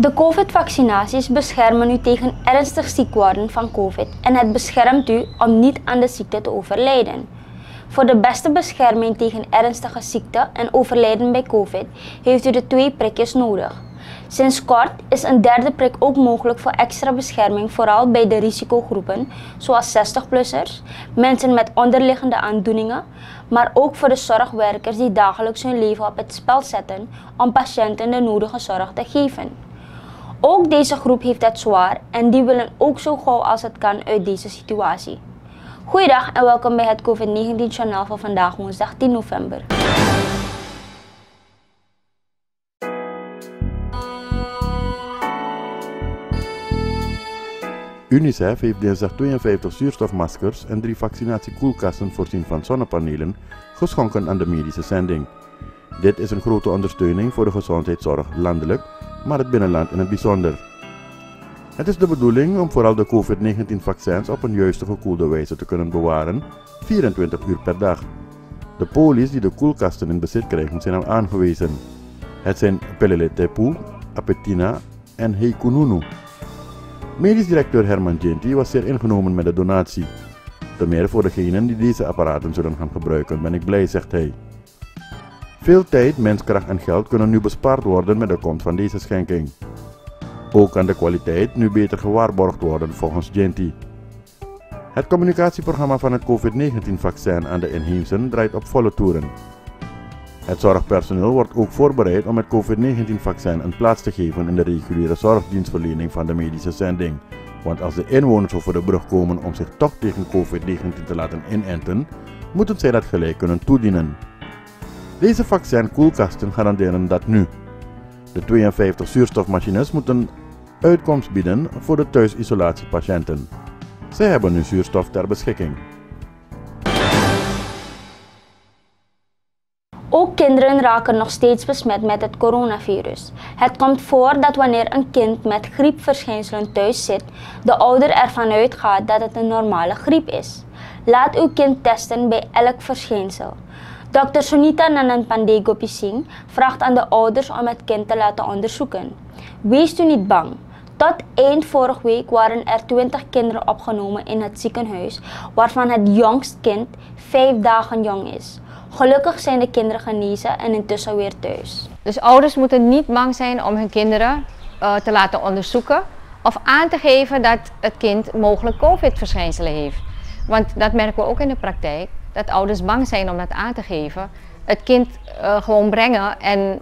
De COVID-vaccinaties beschermen u tegen ernstig ziek worden van COVID en het beschermt u om niet aan de ziekte te overlijden. Voor de beste bescherming tegen ernstige ziekte en overlijden bij COVID heeft u de twee prikjes nodig. Sinds kort is een derde prik ook mogelijk voor extra bescherming, vooral bij de risicogroepen, zoals 60-plussers, mensen met onderliggende aandoeningen, maar ook voor de zorgwerkers die dagelijks hun leven op het spel zetten om patiënten de nodige zorg te geven. Ook deze groep heeft het zwaar en die willen ook zo gauw als het kan uit deze situatie. Goeiedag en welkom bij het COVID-19 journaal van vandaag woensdag 10 november. UNICEF heeft dinsdag 52 zuurstofmaskers en drie vaccinatiekoelkasten voorzien van zonnepanelen geschonken aan de medische zending. Dit is een grote ondersteuning voor de gezondheidszorg landelijk, maar het binnenland in het bijzonder. Het is de bedoeling om vooral de COVID-19-vaccins op een juiste gekoelde wijze te kunnen bewaren, 24 uur per dag. De polies die de koelkasten in bezit krijgen zijn al aangewezen. Het zijn Pelele Tepu, Apetina en Heikununu. Medisch directeur Herman Genti was zeer ingenomen met de donatie. Ten meer voor degenen die deze apparaten zullen gaan gebruiken ben ik blij, zegt hij. Veel tijd, menskracht en geld kunnen nu bespaard worden met de komst van deze schenking. Ook kan de kwaliteit nu beter gewaarborgd worden volgens Genti. Het communicatieprogramma van het COVID-19-vaccin aan de inheemsen draait op volle toeren. Het zorgpersoneel wordt ook voorbereid om het COVID-19-vaccin een plaats te geven in de reguliere zorgdienstverlening van de medische zending. Want als de inwoners over de brug komen om zich toch tegen COVID-19 te laten inenten, moeten zij dat gelijk kunnen toedienen. Deze vaccin-koelkasten garanderen dat nu. De 52 zuurstofmachines moeten uitkomst bieden voor de thuisisolatiepatiënten. Zij hebben nu zuurstof ter beschikking. Ook kinderen raken nog steeds besmet met het coronavirus. Het komt voor dat wanneer een kind met griepverschijnselen thuis zit, de ouder ervan uitgaat dat het een normale griep is. Laat uw kind testen bij elk verschijnsel. Dr. Sunita Nananpande Gopising vraagt aan de ouders om het kind te laten onderzoeken. Wees u niet bang. Tot eind vorige week waren er 20 kinderen opgenomen in het ziekenhuis, waarvan het jongst kind 5 dagen jong is. Gelukkig zijn de kinderen genezen en intussen weer thuis. Dus ouders moeten niet bang zijn om hun kinderen uh, te laten onderzoeken of aan te geven dat het kind mogelijk COVID-verschijnselen heeft. Want dat merken we ook in de praktijk, dat ouders bang zijn om dat aan te geven. Het kind uh, gewoon brengen en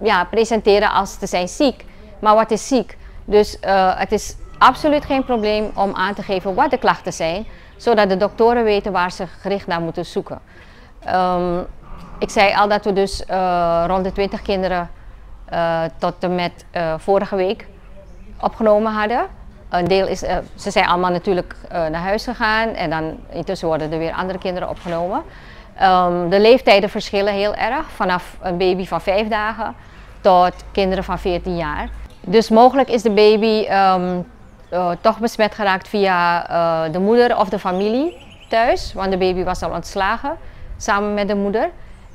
ja, presenteren als te zijn ziek. Maar wat is ziek? Dus uh, het is absoluut geen probleem om aan te geven wat de klachten zijn, zodat de doktoren weten waar ze gericht naar moeten zoeken. Um, ik zei al dat we dus uh, rond de 20 kinderen tot en met vorige week opgenomen hadden. Een deel is, ze zijn allemaal natuurlijk naar huis gegaan en dan intussen worden er weer andere kinderen opgenomen. Um, de leeftijden verschillen heel erg, vanaf een baby van 5 dagen tot kinderen van 14 jaar. Dus mogelijk is de baby um, toch besmet geraakt via de moeder of de familie thuis, want de baby was al ontslagen samen met de moeder.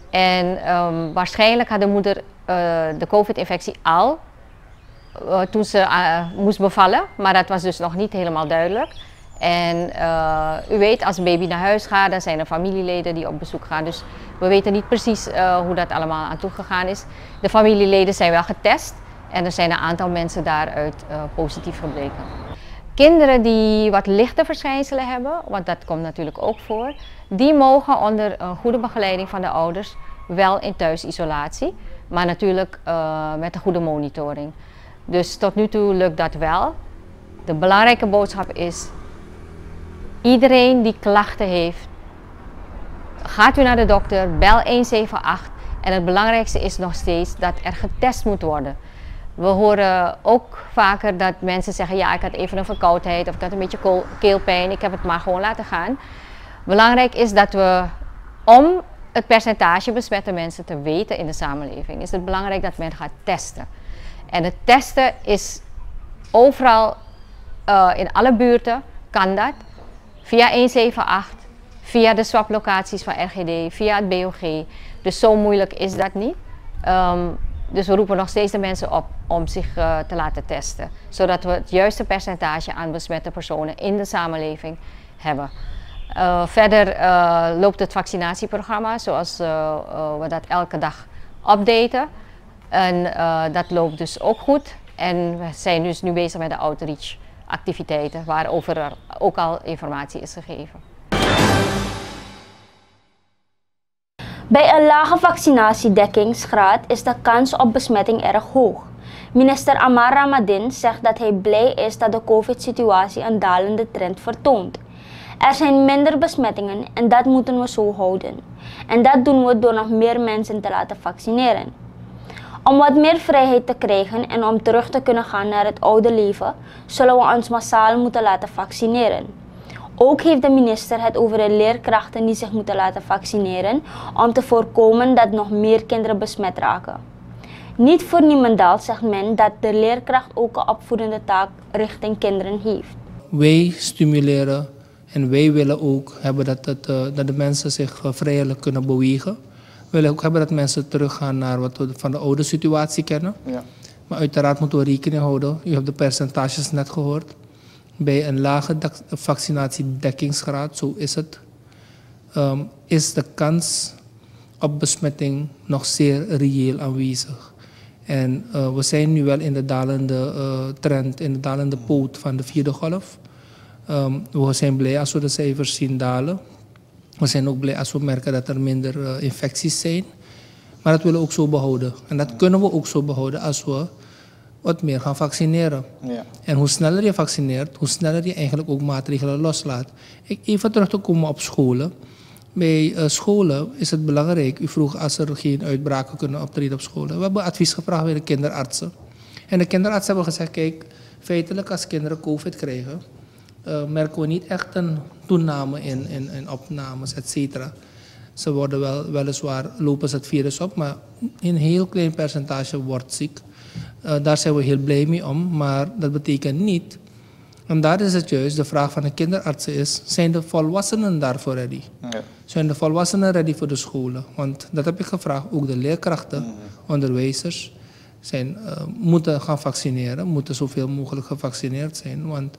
En um, waarschijnlijk had de moeder de COVID-infectie al uh, toen ze uh, moest bevallen, maar dat was dus nog niet helemaal duidelijk. En u weet, als een baby naar huis gaat, dan zijn er familieleden die op bezoek gaan. Dus we weten niet precies hoe dat allemaal aan toe gegaan is. De familieleden zijn wel getest en er zijn een aantal mensen daaruit positief gebleken. Kinderen die wat lichte verschijnselen hebben, want dat komt natuurlijk ook voor, die mogen onder goede begeleiding van de ouders wel in thuisisolatie, maar natuurlijk met een goede monitoring. Dus tot nu toe lukt dat wel. De belangrijke boodschap is, iedereen die klachten heeft, gaat u naar de dokter, bel 178 en het belangrijkste is nog steeds dat er getest moet worden. We horen ook vaker dat mensen zeggen, ja ik had even een verkoudheid of ik had een beetje keelpijn, ik heb het maar gewoon laten gaan. Belangrijk is dat we, om het percentage besmette mensen te weten in de samenleving, is het belangrijk dat men gaat testen. En het testen is overal, uh, in alle buurten, kan dat. Via 178, via de swaplocaties van RGD, via het BOG. Dus zo moeilijk is dat niet. Um, Dus we roepen nog steeds de mensen op om zich uh, te laten testen. Zodat we het juiste percentage aan besmette personen in de samenleving hebben. Uh, verder loopt het vaccinatieprogramma zoals we dat elke dag updaten. En dat loopt dus ook goed. En we zijn dus nu bezig met de outreach activiteiten waarover er ook al informatie is gegeven. Bij een lage vaccinatiedekkingsgraad is de kans op besmetting erg hoog. Minister Amar Ramadin zegt dat hij blij is dat de COVID-situatie een dalende trend vertoont. Er zijn minder besmettingen en dat moeten we zo houden. En dat doen we door nog meer mensen te laten vaccineren. Om wat meer vrijheid te krijgen en om terug te kunnen gaan naar het oude leven, zullen we ons massaal moeten laten vaccineren. Ook heeft de minister het over de leerkrachten die zich moeten laten vaccineren om te voorkomen dat nog meer kinderen besmet raken. Niet voor niemendal zegt men dat de leerkracht ook een opvoedende taak richting kinderen heeft. Wij stimuleren en wij willen ook hebben dat, het, uh, dat de mensen zich uh, vrijelijk kunnen bewegen. Willen ook hebben dat mensen teruggaan naar wat we van de oude situatie kennen. Ja. Maar uiteraard moeten we rekening houden. U hebt de percentages net gehoord. Bij een lage vaccinatiedekkingsgraad, zo is het, um, is de kans op besmetting nog zeer reëel aanwezig. En uh, we zijn nu wel in de dalende uh, trend, in de dalende poot van de vierde golf. Um, we zijn blij als we de cijfers zien dalen. We zijn ook blij als we merken dat er minder uh, infecties zijn. Maar dat willen we ook zo behouden. En dat kunnen we ook zo behouden als we wat meer gaan vaccineren. Ja. En hoe sneller je vaccineert, hoe sneller je eigenlijk ook maatregelen loslaat. Ik, even terug te komen op scholen. Bij uh, scholen is het belangrijk, u vroeg als er geen uitbraken kunnen optreden op scholen. We hebben advies gevraagd bij de kinderartsen. En de kinderartsen hebben gezegd, kijk, feitelijk als kinderen COVID krijgen, uh, merken we niet echt een toename in, in, in opnames, et cetera. Ze worden wel, weliswaar, lopen ze het virus op, maar een heel klein percentage wordt ziek. Uh, daar zijn we heel blij mee om, maar dat betekent niet. En daar is het juist, de vraag van de kinderartsen is, zijn de volwassenen daarvoor ready? Ja. Zijn de volwassenen ready voor de scholen? Want dat heb ik gevraagd, ook de leerkrachten, mm. onderwijzers, zijn, uh, moeten gaan vaccineren, moeten zoveel mogelijk gevaccineerd zijn. Want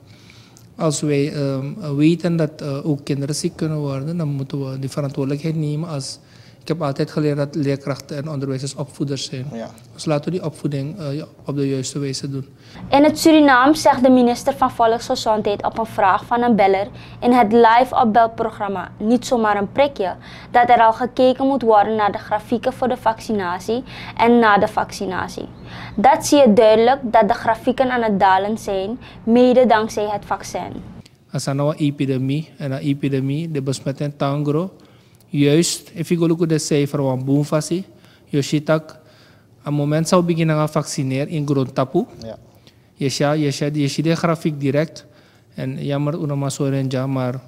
als wij um, weten dat uh, ook kinderen ziek kunnen worden, dan moeten we die verantwoordelijkheid nemen als ik heb altijd geleerd dat leerkrachten en onderwijzers opvoeders zijn. Ja. Dus laten we die opvoeding uh, op de juiste wijze doen. In het Surinaam zegt de minister van Volksgezondheid op een vraag van een beller in het live opbelprogramma Niet zomaar een prikje, dat er al gekeken moet worden naar de grafieken voor de vaccinatie en na de vaccinatie. Dat zie je duidelijk dat de grafieken aan het dalen zijn, mede dankzij het vaccin. Als er nou een epidemie en een epidemie, de besmetting tangro, juist, if you look at the cijfer van boomfasi, je ziet dat een moment zou beginnen gaan vaccineren in grondtapu. Ja. Je ziet, je ziet de grafiek direct. En jammer, una maar zo renja, maar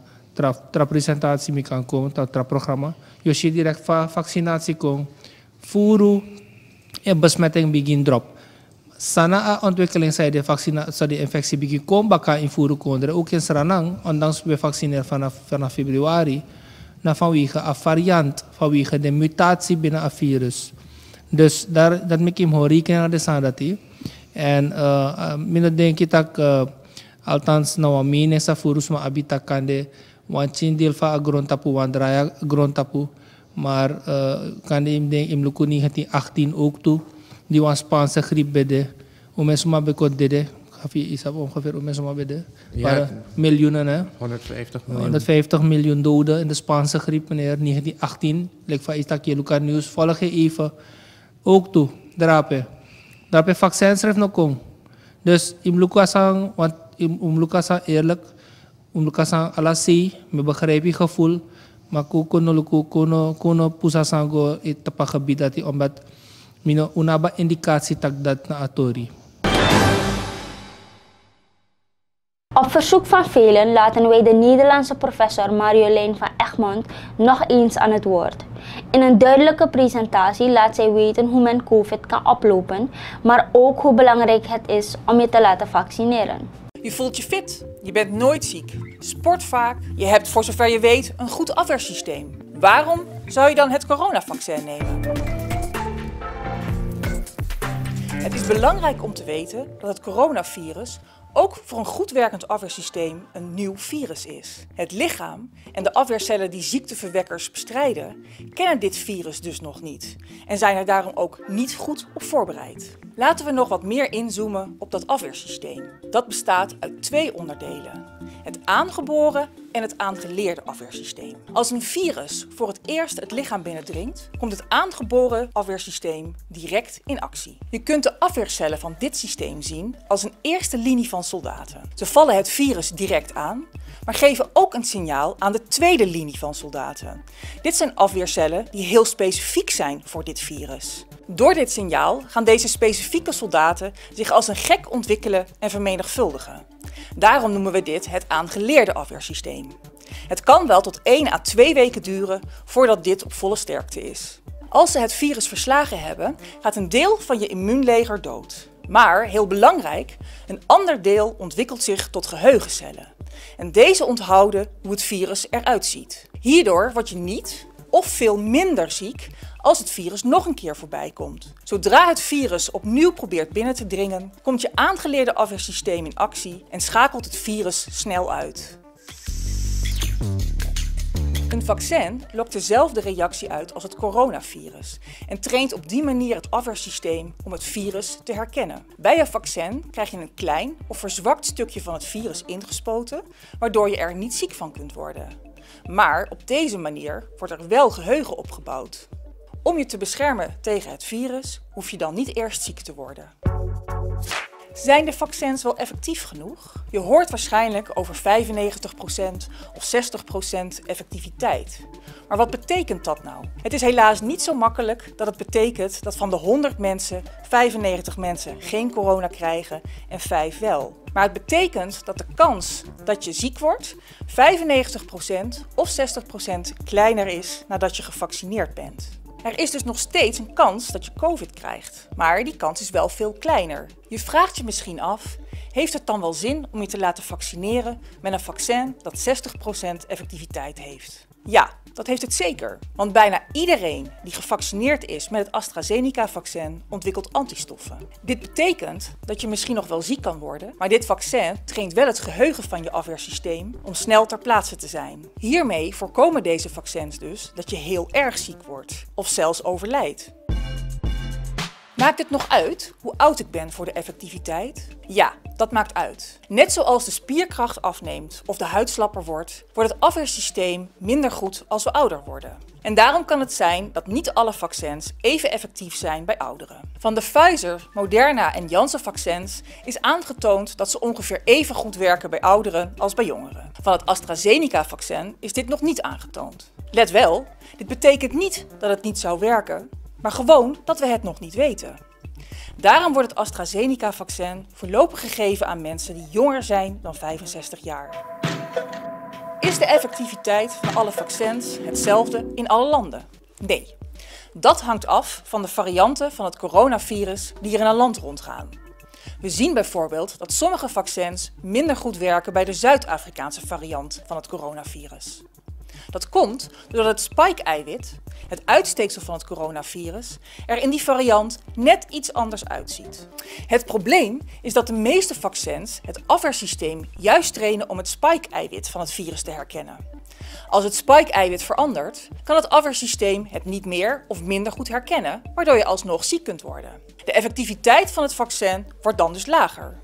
tra presentatie mee kan komen, tra programma. Je ziet direct va vaccinatie komen. Furu en besmetting begin drop. Sana a ontwikkeling zei de, vaccinatie, de infectie begin komen, baka in Furu komen. Ook in Sranang, ondanks we vaccineren vanaf, vanaf februari na vanwege een variant, vanwege de mutatie binnen een virus. Dus daar, dat moet je hem rekenen naar de sandati. En uh, uh, minder denk ik dat, uh, althans, nou, een mening sa furus ma abita kande, want chin deel van een grondtapu, want. Maar uh, kan denk in luku 1918 ook toe, die was Spaanse griep bedde. Om mensen maar bekot dede, is dat ongeveer hoe mensen maar bidden. Ja, miljoenen, hè? 150 miljoen. 150 miljoen doden in de Spaanse griep, meneer, 1918. Like van Istak Luca Nieuws. Volg je even. Ook toe, drapen. Drapen vaccins schrijft nog kom. Dus in Lucasang, want in Lucasang eerlijk, in Lucasang alasi, me begrijp je gevoel. Maar kuno luku kuno kuno pusa sango itapa gebied dat omdat mino unaba indikatie tak dat na atori. Op verzoek van velen laten wij de Nederlandse professor Marjolein van Egmond nog eens aan het woord. In een duidelijke presentatie laat zij weten hoe men COVID kan oplopen, maar ook hoe belangrijk het is om je te laten vaccineren. Je voelt je fit, je bent nooit ziek, sport vaak, je hebt voor zover je weet een goed afweersysteem. Waarom zou je dan het coronavaccin nemen? Het is belangrijk om te weten dat het coronavirus ook voor een goed werkend afweersysteem een nieuw virus is. Het lichaam en de afweercellen die ziekteverwekkers bestrijden, kennen dit virus dus nog niet en zijn er daarom ook niet goed op voorbereid. Laten we nog wat meer inzoomen op dat afweersysteem. Dat bestaat uit twee onderdelen: het aangeboren en het aangeleerde afweersysteem. Als een virus voor het eerst het lichaam binnendringt, komt het aangeboren afweersysteem direct in actie. Je kunt de afweercellen van dit systeem zien als een eerste linie van soldaten. Ze vallen het virus direct aan, maar geven ook een signaal aan de tweede linie van soldaten. Dit zijn afweercellen die heel specifiek zijn voor dit virus. Door dit signaal gaan deze specifieke soldaten zich als een gek ontwikkelen en vermenigvuldigen. Daarom noemen we dit het aangeleerde afweersysteem. Het kan wel tot 1 à 2 weken duren voordat dit op volle sterkte is. Als ze het virus verslagen hebben, gaat een deel van je immuunleger dood. Maar, heel belangrijk, een ander deel ontwikkelt zich tot geheugencellen. En deze onthouden hoe het virus eruit ziet. Hierdoor word je niet of veel minder ziek als het virus nog een keer voorbij komt. Zodra het virus opnieuw probeert binnen te dringen, komt je aangeleerde afweersysteem in actie en schakelt het virus snel uit. Een vaccin lokt dezelfde reactie uit als het coronavirus en traint op die manier het afweersysteem om het virus te herkennen. Bij een vaccin krijg je een klein of verzwakt stukje van het virus ingespoten, waardoor je er niet ziek van kunt worden. Maar op deze manier wordt er wel geheugen opgebouwd. Om je te beschermen tegen het virus hoef je dan niet eerst ziek te worden. Zijn de vaccins wel effectief genoeg? Je hoort waarschijnlijk over 95% of 60% effectiviteit. Maar wat betekent dat nou? Het is helaas niet zo makkelijk dat het betekent dat van de 100 mensen 95 mensen geen corona krijgen en 5 wel. Maar het betekent dat de kans dat je ziek wordt 95% of 60% kleiner is nadat je gevaccineerd bent. Er is dus nog steeds een kans dat je COVID krijgt, maar die kans is wel veel kleiner. Je vraagt je misschien af: heeft het dan wel zin om je te laten vaccineren met een vaccin dat 60% effectiviteit heeft? Ja, dat heeft het zeker. Want bijna iedereen die gevaccineerd is met het AstraZeneca-vaccin ontwikkelt antistoffen. Dit betekent dat je misschien nog wel ziek kan worden, maar dit vaccin traint wel het geheugen van je afweersysteem om snel ter plaatse te zijn. Hiermee voorkomen deze vaccins dus dat je heel erg ziek wordt of zelfs overlijdt. Maakt het nog uit hoe oud ik ben voor de effectiviteit? Ja, dat maakt uit. Net zoals de spierkracht afneemt of de huid slapper wordt, wordt het afweersysteem minder goed als we ouder worden. En daarom kan het zijn dat niet alle vaccins even effectief zijn bij ouderen. Van de Pfizer, Moderna en Janssen vaccins is aangetoond dat ze ongeveer even goed werken bij ouderen als bij jongeren. Van het AstraZeneca-vaccin is dit nog niet aangetoond. Let wel, dit betekent niet dat het niet zou werken, maar gewoon dat we het nog niet weten. Daarom wordt het AstraZeneca-vaccin voorlopig gegeven aan mensen die jonger zijn dan 65 jaar. Is de effectiviteit van alle vaccins hetzelfde in alle landen? Nee. Dat hangt af van de varianten van het coronavirus die er in een land rondgaan. We zien bijvoorbeeld dat sommige vaccins minder goed werken bij de Zuid-Afrikaanse variant van het coronavirus. Dat komt doordat het spike-eiwit, het uitsteeksel van het coronavirus, er in die variant net iets anders uitziet. Het probleem is dat de meeste vaccins het afweersysteem juist trainen om het spike-eiwit van het virus te herkennen. Als het spike-eiwit verandert, kan het afweersysteem het niet meer of minder goed herkennen, waardoor je alsnog ziek kunt worden. De effectiviteit van het vaccin wordt dan dus lager.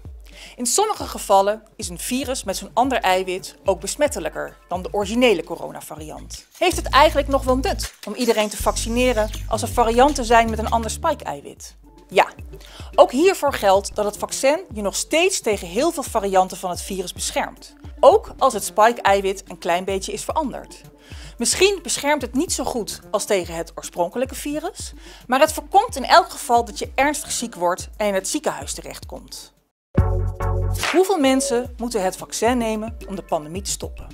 In sommige gevallen is een virus met zo'n ander eiwit ook besmettelijker dan de originele coronavariant. Heeft het eigenlijk nog wel nut om iedereen te vaccineren als er varianten zijn met een ander spike-eiwit? Ja, ook hiervoor geldt dat het vaccin je nog steeds tegen heel veel varianten van het virus beschermt. Ook als het spike-eiwit een klein beetje is veranderd. Misschien beschermt het niet zo goed als tegen het oorspronkelijke virus, maar het voorkomt in elk geval dat je ernstig ziek wordt en in het ziekenhuis terechtkomt. Hoeveel mensen moeten het vaccin nemen om de pandemie te stoppen?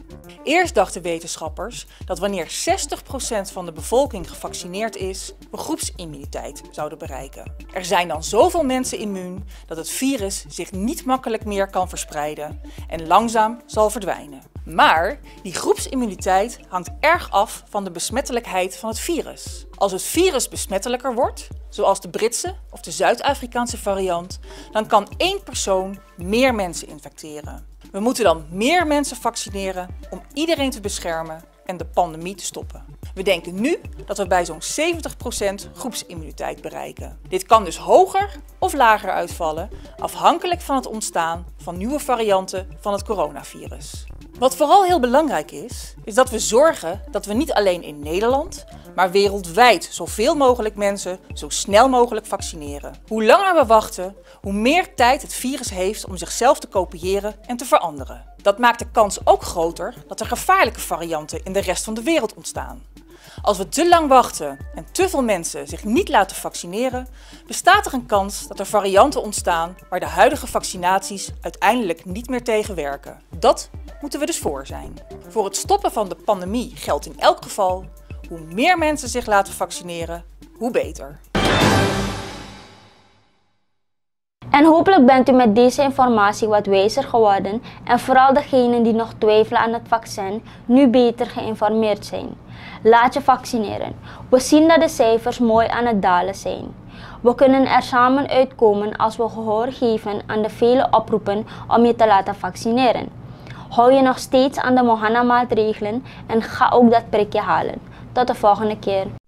Eerst dachten wetenschappers dat wanneer 60% van de bevolking gevaccineerd is, we groepsimmuniteit zouden bereiken. Er zijn dan zoveel mensen immuun dat het virus zich niet makkelijk meer kan verspreiden en langzaam zal verdwijnen. Maar die groepsimmuniteit hangt erg af van de besmettelijkheid van het virus. Als het virus besmettelijker wordt, zoals de Britse of de Zuid-Afrikaanse variant, dan kan één persoon meer mensen infecteren. We moeten dan meer mensen vaccineren om iedereen te beschermen en de pandemie te stoppen. We denken nu dat we bij zo'n 70% groepsimmuniteit bereiken. Dit kan dus hoger of lager uitvallen, afhankelijk van het ontstaan van nieuwe varianten van het coronavirus. Wat vooral heel belangrijk is, is dat we zorgen dat we niet alleen in Nederland, maar wereldwijd zoveel mogelijk mensen zo snel mogelijk vaccineren. Hoe langer we wachten, hoe meer tijd het virus heeft om zichzelf te kopiëren en te veranderen. Dat maakt de kans ook groter dat er gevaarlijke varianten in de rest van de wereld ontstaan. Als we te lang wachten en te veel mensen zich niet laten vaccineren, bestaat er een kans dat er varianten ontstaan waar de huidige vaccinaties uiteindelijk niet meer tegen werken. Dat moeten we dus voor zijn. Voor het stoppen van de pandemie geldt in elk geval: hoe meer mensen zich laten vaccineren, hoe beter. En hopelijk bent u met deze informatie wat wijzer geworden en vooral degenen die nog twijfelen aan het vaccin nu beter geïnformeerd zijn. Laat je vaccineren. We zien dat de cijfers mooi aan het dalen zijn. We kunnen er samen uitkomen als we gehoor geven aan de vele oproepen om je te laten vaccineren. Hou je nog steeds aan de Mohana-maatregelen en ga ook dat prikje halen. Tot de volgende keer.